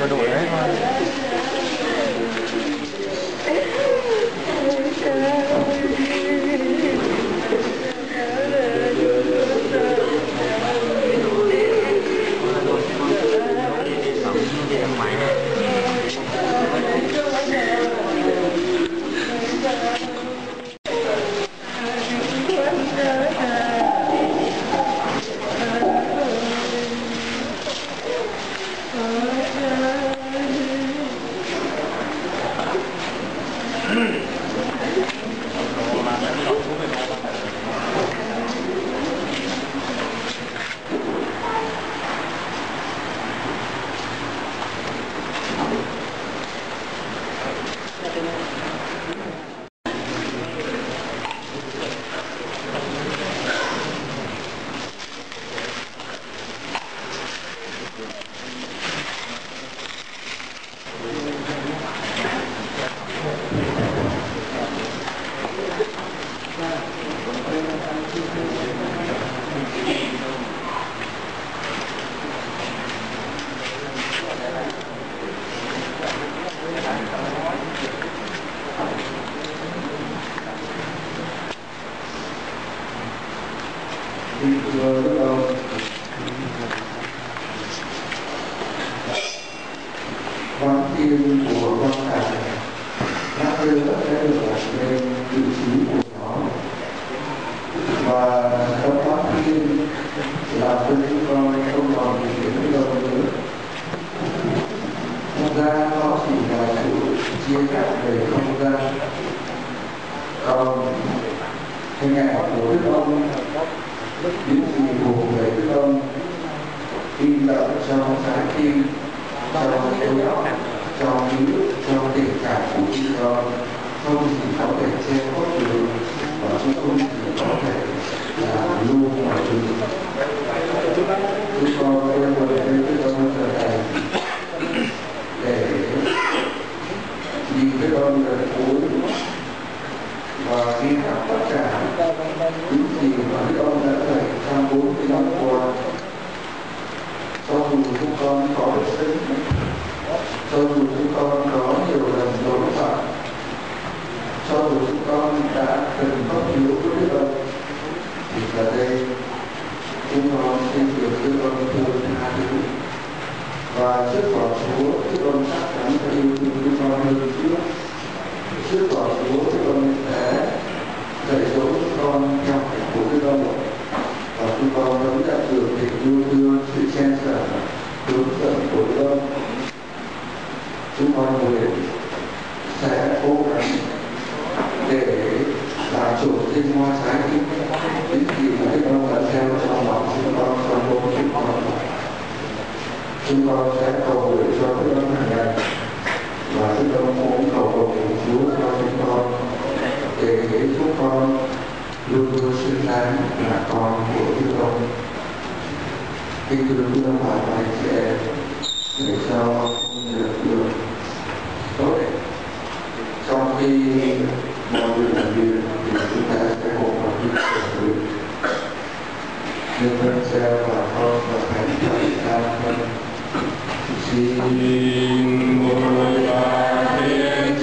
กระโดดเลย để giúp con luôn luôn xứng đáng là con của Đức ông. Kính thưa quý ông bà và anh chị em, để cho con được được tốt. Trong khi mọi việc làm việc thì chúng ta sẽ hộ vào những sở hữu. Nhưng con sẽ và con và thánh cho chúng ta thân. Xin mỗi ba thiên